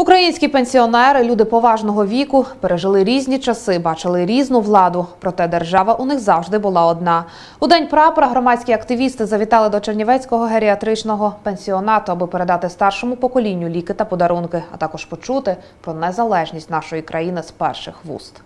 Українські пенсіонери, люди поважного віку, пережили різні часи, бачили різну владу. Проте держава у них завжди була одна. У день прапора громадські активісти завітали до Чернівецького геріатричного пенсіонату, аби передати старшому поколінню ліки та подарунки, а також почути про незалежність нашої країни з перших вуст.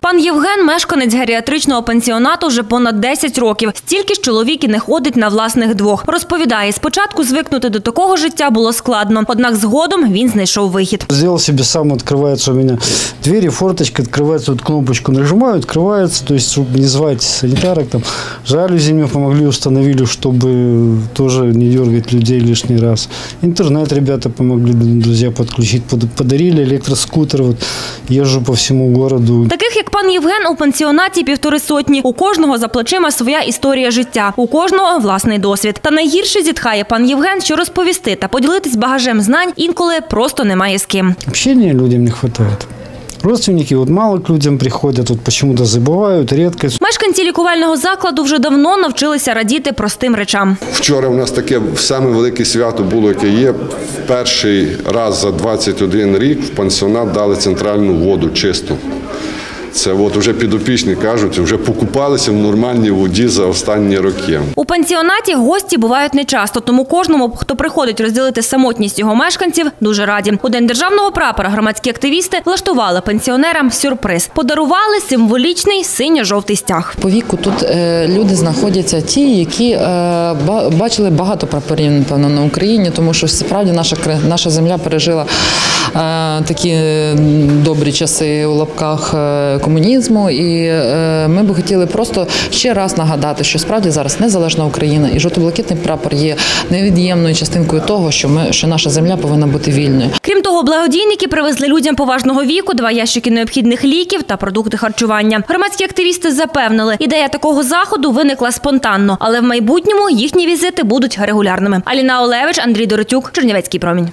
Пан Євген – мешканець геріатричного пенсіонату вже понад 10 років. Стільки ж чоловік і не ходить на власних двох. Розповідає, спочатку звикнути до такого життя було складно, однак згодом він знайшов вихід. Сделал себе сам, открывается у меня двери, форточка, открывается, вот кнопочку нажимаю, открывается, то есть, чтобы не звать санитарок, там, жалюзи мне помогли, установили, чтобы тоже не дергать людей лишний раз. Интернет ребята помогли, друзья, подключить, Под- подарили электроскутер, вот, езжу по всему городу, Таких, як пан Євген, у пенсіонаті півтори сотні. У кожного за плечима своя історія життя, у кожного власний досвід. Та найгірше зітхає пан Євген, що розповісти та поділитись багажем знань інколи просто немає з ким. Общения людям не хватает. Родственники вот мало к людям приходят, вот почему-то забывают, редко. Мешканці лікувального закладу вже давно навчилися радіти простим речам. Вчора у нас таке саме велике свято було, яке є. Перший раз за 21 рік в пансіонат дали центральну воду чисту. Це от вже підопічні кажуть, вже покупалися в нормальній воді за останні роки. У пенсіонаті гості бувають нечасто, тому кожному, хто приходить розділити самотність його мешканців, дуже раді. У день державного прапора громадські активісти влаштували пенсіонерам сюрприз. Подарували символічний синьо-жовтий стяг. По віку тут е, люди знаходяться ті, які е, бачили багато прапорів, напевно, на Україні, тому що справді наша наша земля пережила е, такі добрі часи у лапках комунізму. І е, ми би хотіли просто ще раз нагадати, що справді зараз незалежна Україна і жовто-блакитний прапор є невід'ємною частинкою того, що ми що наша земля повинна бути вільною. Крім того, благодійники привезли людям поважного віку два ящики необхідних ліків та продукти харчування. Громадські активісти запевнили, ідея такого заходу виникла спонтанно, але в майбутньому їхні візити будуть регулярними. Аліна Олевич, Андрій Доротюк, Чернівецький промінь.